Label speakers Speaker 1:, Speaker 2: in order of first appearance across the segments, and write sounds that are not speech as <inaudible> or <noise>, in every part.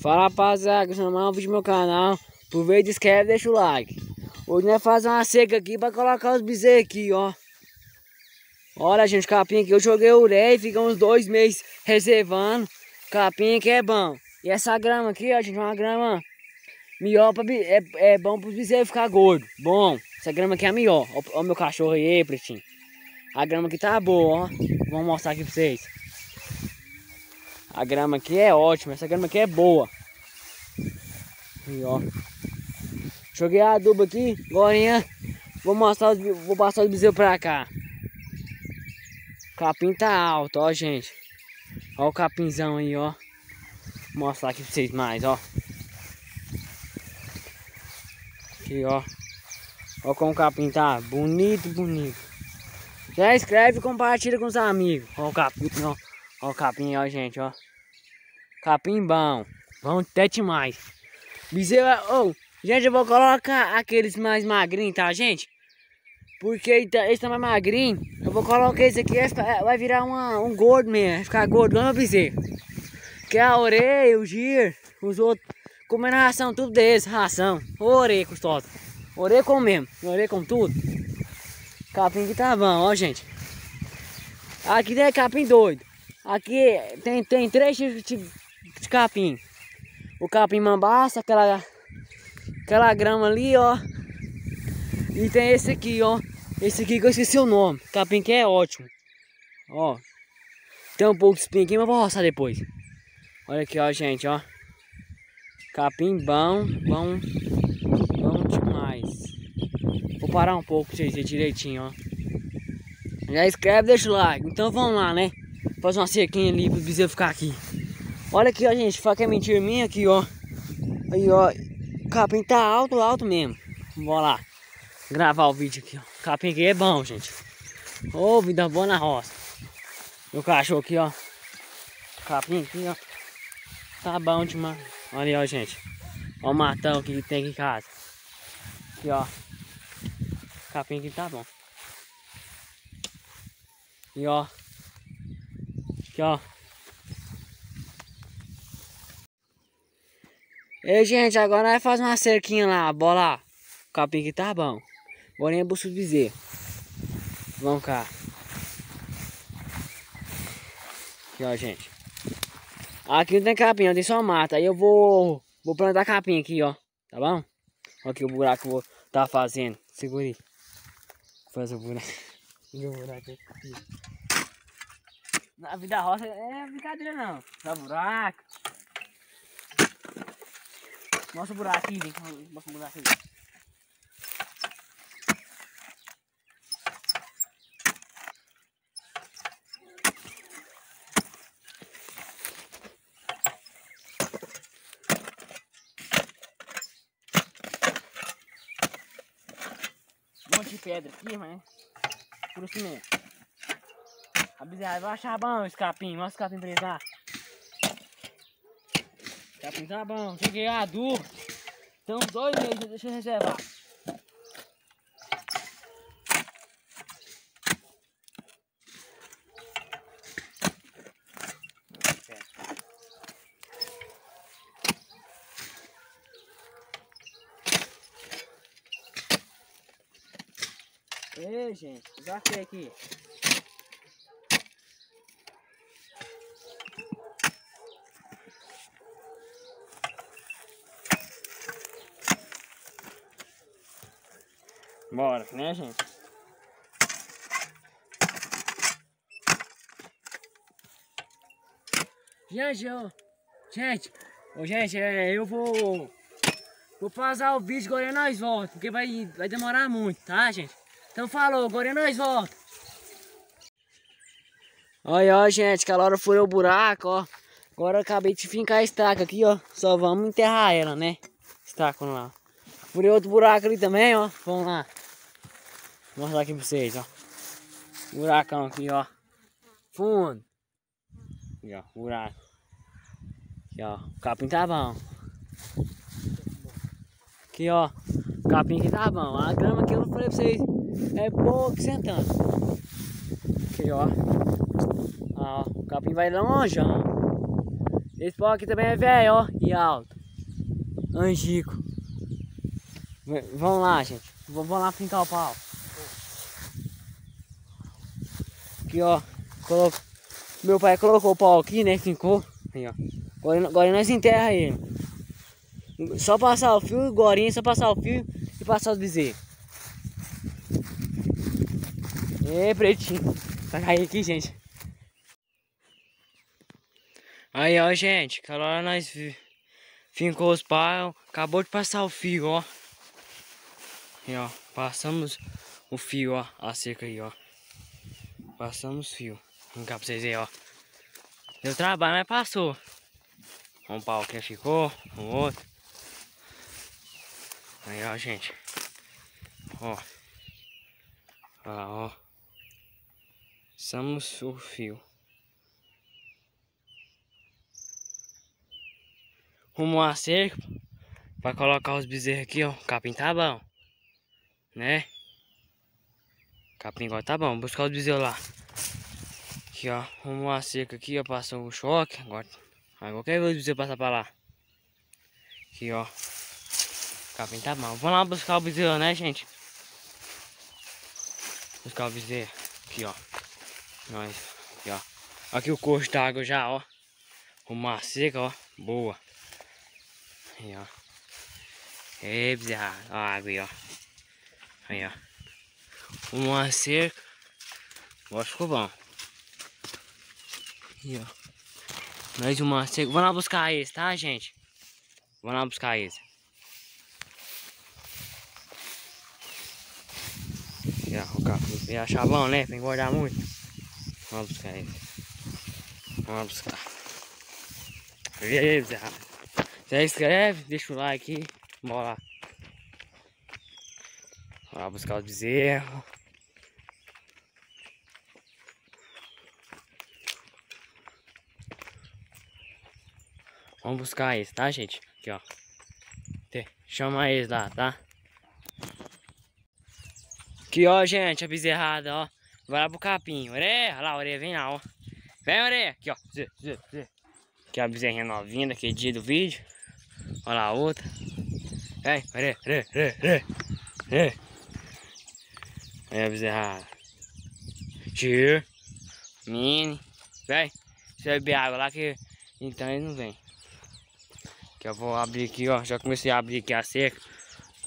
Speaker 1: Fala rapaziada, não mais um vídeo no meu canal. Aproveita, inscreve deixa o like. Hoje nós fazer uma seca aqui pra colocar os bezerros aqui, ó. Olha, gente, capim aqui. Eu joguei ureia e fica uns dois meses reservando. Capim aqui é bom. E essa grama aqui, ó, gente, uma grama melhor pra, é, é bom pros bezerros ficar gordo. Bom, essa grama aqui é melhor. Ó, o meu cachorro aí, pretinho. A grama aqui tá boa, ó. Vou mostrar aqui pra vocês. A grama aqui é ótima, essa grama aqui é boa. Aí, ó. Joguei a adubo aqui, agora vou mostrar os, vou passar os bezerros pra cá. O capim tá alto, ó, gente. Ó o capinzão aí, ó. Vou mostrar aqui pra vocês mais, ó. Aqui, ó. Ó como o capim tá bonito, bonito. Já escreve e compartilha com os amigos. Ó o capim, ó. Ó o capim, ó, gente, ó. Capim bom. Bom até demais. Bezerro, oh, gente, eu vou colocar aqueles mais magrinhos, tá, gente? Porque esse tá mais magrinho. Eu vou colocar esse aqui, vai virar uma, um gordo mesmo. Vai ficar gordo, igual meu bezerro. Que é a orelha, o gir, os outros. Comendo ração, tudo deles, ração. Orelha custosa. Orelha com mesmo. Orelha com tudo. Capim que tá bom, ó, gente. Aqui tem capim doido. Aqui tem, tem três tipos de capim. O capim mambaça, aquela, aquela grama ali, ó. E tem esse aqui, ó. Esse aqui que eu esqueci o nome. Capim que é ótimo. Ó. Tem um pouco de espinho aqui, mas vou roçar depois. Olha aqui, ó, gente, ó. Capim bom, bom, bom demais. Vou parar um pouco pra vocês verem direitinho, ó. Já escreve, deixa o like. Então vamos lá, né? Fazer uma cerquinha ali pro bezerro ficar aqui. Olha aqui, ó, gente. Fala que é mentira minha aqui, ó. Aí, ó. O capim tá alto, alto mesmo. Vamos lá. Gravar o vídeo aqui, ó. Capim aqui é bom, gente. Ô, vida boa na roça. Meu cachorro aqui, ó. Capim aqui, ó. Tá bom demais. Olha aí, ó, gente. Ó o matão que tem aqui em casa. Aqui, ó. Capim aqui tá bom. E ó. Aqui, ó. Ei, gente, agora nós fazer uma cerquinha lá, bola. O capim aqui tá bom. É buço de. Vamos cá. Aqui, ó, gente. Aqui não tem capim, tem só mata. Aí eu vou, vou plantar capim aqui, ó. Tá bom? Olha aqui o buraco que eu vou tá fazendo. Segura aí. Faz o buraco. <laughs> o buraco aqui. Na vida roça é brincadeira não. Dá buraco. Mostra o buraco aqui, vem mostra o aí. Um monte de pedra aqui, mas por cimento. A bezerra vai achar bom esse capim, mostra o capim pra. Capim tá bom, cheguei a adulto. Então dois meses, deixa eu reservar. Ei, gente, sei aqui. Bora, né, gente? Gente, eu, gente, ô, gente, é, eu vou, vou pausar o vídeo, agora nós voltamos, porque vai, vai demorar muito, tá, gente? Então falou, agora nós voltamos. Olha, ó, gente, aquela hora furou o buraco, ó. Agora eu acabei de fincar a estaca aqui, ó. Só vamos enterrar ela, né? Estaca lá. Furei outro buraco ali também, ó. Vamos lá. Vou mostrar aqui pra vocês, ó. Buracão aqui, ó. Fundo. Aqui, ó. Buraco. Aqui, ó. O capim tá bom. Aqui, ó. O capim aqui tá bom. A grama aqui eu não falei pra vocês. É pouco sentando. Aqui, ó. ó. O capim vai longe, ó. Esse pau aqui também é velho, ó, e alto. Angico. Vamos lá, gente. Vamos lá fincar o pau. Aqui, ó. Coloco... Meu pai colocou o pau aqui, né? Fincou. Aí, ó. Agora, agora nós enterra ele. Só passar o fio, agora só passar o fio e passar os bezerros. É, pretinho. Vai cair aqui, gente. Aí, ó, gente. Aquela hora nós fincou os pau. Acabou de passar o fio, ó. Aí, ó. Passamos o fio, ó. A cerca aí, ó. Passamos fio. Vamos cá pra vocês aí, ó. Deu trabalho, mas passou. Um pau que ficou, o outro. Aí, ó, gente. Ó. Ó, ó. Passamos o fio. Rumo a cerca. Pra colocar os bezerros aqui, ó. O capim tá bom. Né? Capim agora tá bom. Buscar os bezerros lá. Aqui, ó. Rumo a cerca aqui, ó. Passou o choque. Agora. Agora quer ver os bezerros passar pra lá. Aqui, ó. Capim tá bom. Vamos lá buscar o bezerro, né, gente? Buscar o bezerro. Aqui, ó. Nós. Aqui, ó. Aqui o coxo d'água já, ó. Uma seca, ó. Boa. Aí, ó. É, bezerra. Ó a água aí, ó. Aí, ó. Uma cerca. Agora ficou bom. Aí, ó. Mais uma cerca. Vamos lá buscar esse, tá, gente? Vamos lá buscar esse. Aí, ó. O carro. Ia achar bom, né? Pra engordar muito. Vamos buscar ele. Vamos buscar. E Zé? Já inscreve, deixa o like. Bora lá. Vamos lá buscar o bezerro. Vamos buscar esse, tá, gente? Aqui, ó. Chama eles lá, tá? Aqui, ó, gente, a bezerrada, ó. Vai lá pro capim. Orelha, olha lá, orelha, vem lá, ó. Vem, orelha. Aqui, ó. Zê, zê, zê. Aqui a bezerrinha novinha daquele dia do vídeo. Olha lá a outra. Vem, orelha, orelha, orelha, orelha. Aí a bezerrada. Tio. Mini. Vem. Você beber água lá que... Então ele não vem. Que eu vou abrir aqui, ó. Já comecei a abrir aqui a seca.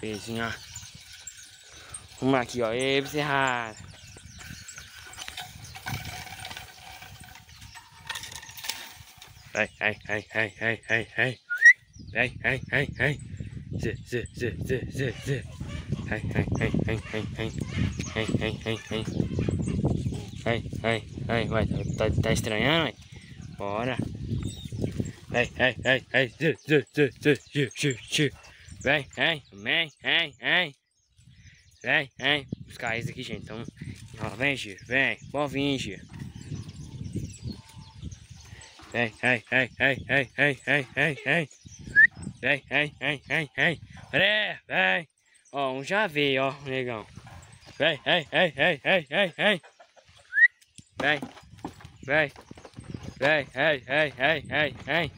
Speaker 1: pezinho ó. Vamos aqui, ó. Ei, Serrada. Ai, ai, ai, ai, ai, ai, ai. Ai, ai, ai, ai. Zê, zê, zê, zê, zê, ei Ai, ai, ai, ai, ai, ai. Ai, ai, ai, ai. Ai, ai, ai, vai. Tá, tá estranhando, vai? Bora. Hey, hey, hey, hey, z, z, z, z, z, z, z. Vem, vem, vem, vem, vem. Vem, vem. Buscar isso aqui, gente. Então, ó, vem, Giro, vem. Bom vir, Giro. Hey, hey, hey, hey, hey, hey, hey, hey, hey. Vem, vem, vem, vem, vem. Pera, vem. Ó, um já veio, ó, negão. Vem, vem, vem, vem, vem, vem, vem. Vem, vem. Vem, vem, vem, vem, vem, vem.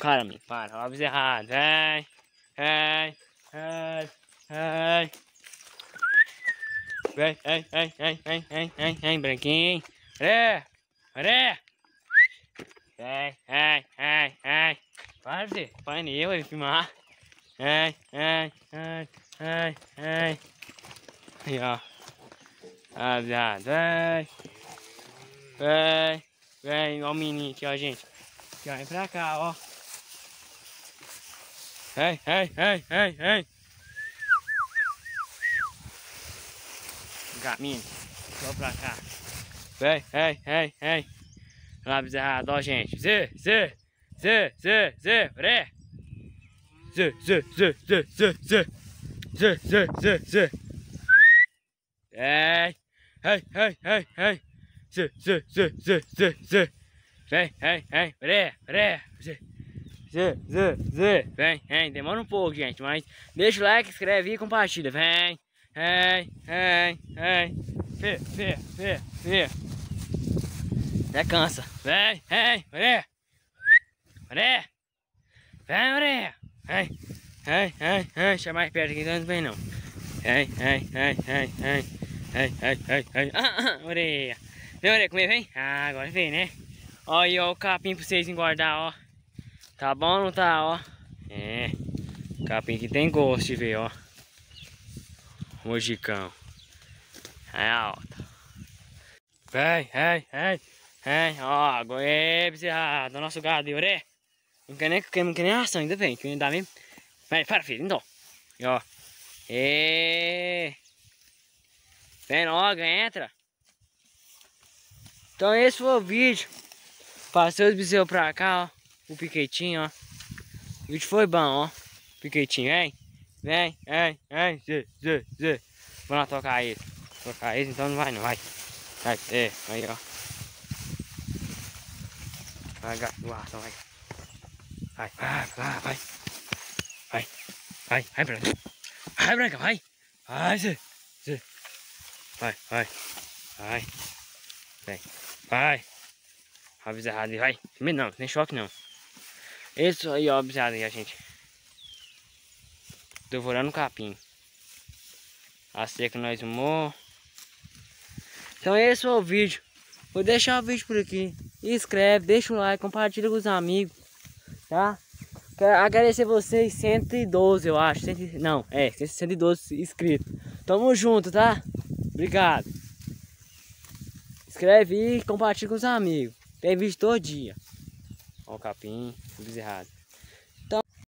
Speaker 1: Para, amigo, para. Ovos errados. Ai, ai, ai, ai. Vem, vem vem ai, ai, ai, ai, ai, branquinho. Maré, vem vem vem vem ai. Para de painel, ele filmar. vem vem vem vem ai. Aí, ó. Ovos vem vem. Vem, ó o menino aqui, ó, gente. Vem pra cá, ó. Ai, ai, ai, ai, ai. Caminho. Só pra cá. Vem, vem, vem, vem. Lá, bezerrado, ó, gente. Zê, zê, zê, zê, zê, vré. Zê, zê, zê, zê, zê, zê. Zê, zê, zê, zê. Ei, ei, ei, ei, ei. Zê, zê, zê, zê, zê, zê. Vem, vem, vem, vré, vré. Zê, zê, zê, zê. Vem, vem, demora um pouco, gente, mas deixa o like, inscreve e compartilha. Vem, vem, vem, vem. Fê, fê, fê, fê. Até cansa. Vem, vem, vré. Vré. Vem, vré. Vem, vem, vem, vem. Chega mais perto aqui, não vem não. Vem, vem, vem, vem, vem. Vem, vem, vem, vem. Ah, ah, orelha. Vem, orelha, comer, vem. Ah, agora vem, né? Ó aí, ó, o capim pra vocês engordar, ó. Tá bom ou não tá, ó? É. Capim que tem gosto de ver, ó. Mojicão. É alta. Vem, vem, vem. Vem, ó, é bezerrado. Nosso gado de orelha. Não quer nem, não quer nem ração, ainda vem, que dá mesmo. Vai, para, filho, então. E, ó. E... Vem logo, entra. Então esse foi o vídeo. Passei os bezerros pra cá, ó. O piquetinho, ó. O vídeo foi bom, ó. Piquetinho, vem. Vem, vem, vem. Zê, zê, zê. Vou lá tocar ele. Tocar ele, então não vai, não vai. Vai, é, aí, ó. Vai, gato, então vai. Vai, vai, vai, vai. Vai, vai, vai, Branca. Vai, Branca, vai. Vai, Zé, Zé. Vai, vai, vai. Vem, vai. Avisa errado, vai. Medo não, nem choque não. Isso aí, ó, avisado aí, a gente. Devorando o capim. A seca nós humor. Então esse foi o vídeo. Vou deixar o vídeo por aqui. Inscreve, deixa um like, compartilha com os amigos. Tá? Quero agradecer vocês, 112 eu acho. 100, não, é, 112 inscritos. Tamo junto, tá? Obrigado. Inscreve e compartilha com os amigos. Tem vídeo todo dia. O capim, tudo errado.